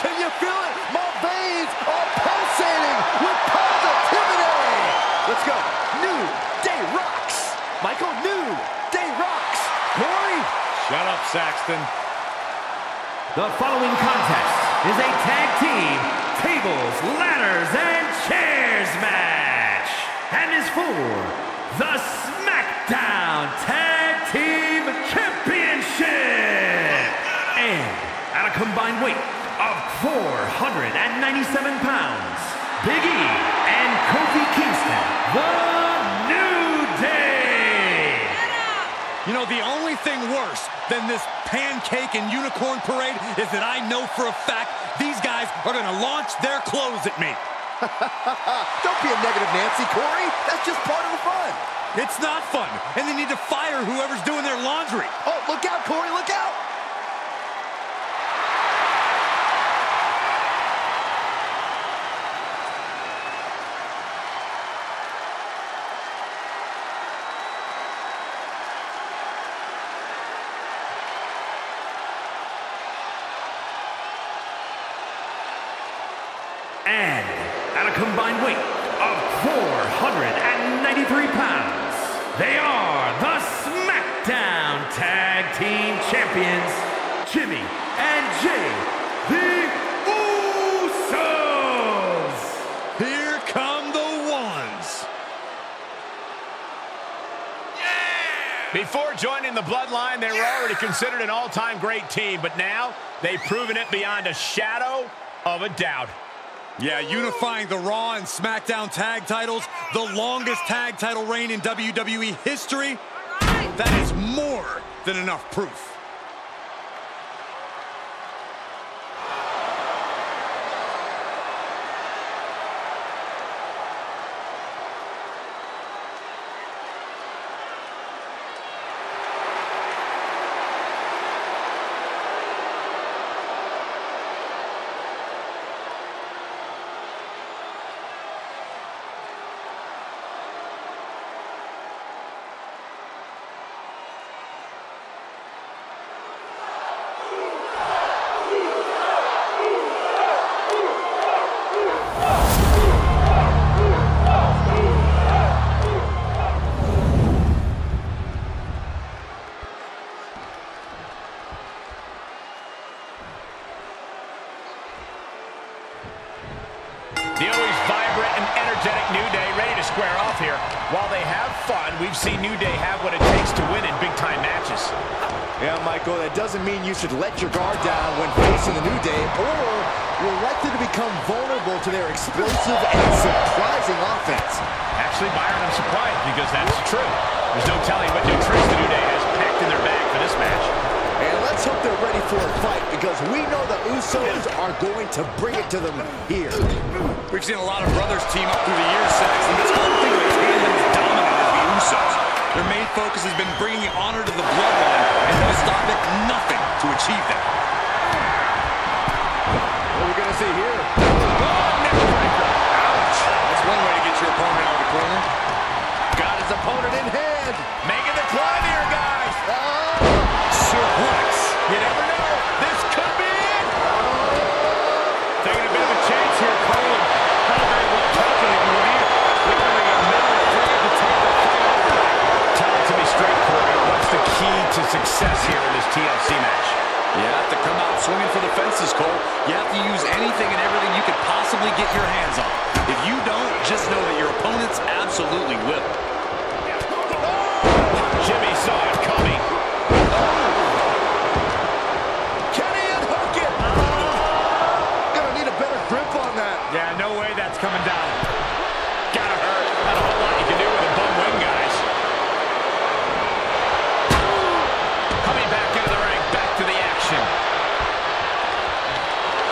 Can you feel it? My veins are pulsating with positivity. Let's go. New Day rocks. Michael, New Day rocks. Corey. Shut up, Saxton. The following contest is a tag team tables, ladders, and chairs match. And is for the SmackDown Tag Team Championship. And at a combined weight of 497 pounds, Big E and Kofi Kingston, the New Day. You know, the only thing worse than this pancake and unicorn parade is that I know for a fact these guys are going to launch their clothes at me. Don't be a negative Nancy, Corey. That's just part of the fun. It's not fun, and they need to fire whoever's doing their laundry. Oh, look out, Corey, look out. And at a combined weight of 493 pounds, they are the SmackDown Tag Team Champions, Jimmy and Jay, the Usos. Here come the ones. Yeah! Before joining the Bloodline, they were already considered an all-time great team, but now they've proven it beyond a shadow of a doubt. Yeah, unifying the Raw and SmackDown tag titles, the longest tag title reign in WWE history. That is more than enough proof. Fun, New Day have what it takes to win in big-time matches. Yeah, Michael, that doesn't mean you should let your guard down when facing the New Day, or you're likely to become vulnerable to their explosive and surprising offense. Actually, Byron, I'm surprised because that's true. There's no telling what new tricks the New Day has packed in their bag for this match. And let's hope they're ready for a fight, because we know the Usos are going to bring it to them here. We've seen a lot of brothers team up through the years, Sax, and this whole thing of tandem is dominant as the Usos. Their main focus has been bringing honor to the bloodline, and they'll stop at nothing to achieve that. To see here? Oh, Ouch! That's one way to get your opponent out of the corner. Got his opponent in hand. Making the climb here, guys. Oh, suplex. You never know. This could be it. Oh. Taking a bit of a chance here, Cole. Not very well calculated, Reed. Literally a middle of three at the table. Tell it to me straight, Corey. What's the key to success here in this TLC match? You swinging for the fences, Cole. You have to use anything and everything you could possibly get your hands on. If you don't, just know that your opponents absolutely will.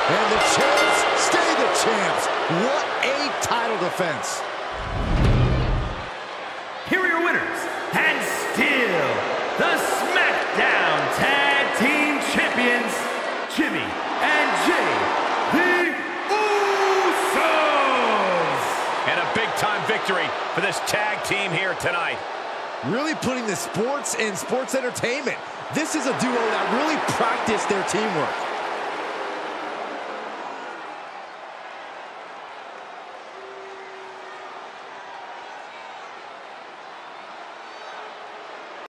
And the champs stay the champs. What a title defense. Here are your winners, and still the SmackDown Tag Team Champions, Jimmy and Jay, the Usos. And a big-time victory for this tag team here tonight. Really putting the sports in sports entertainment. This is a duo that really practiced their teamwork.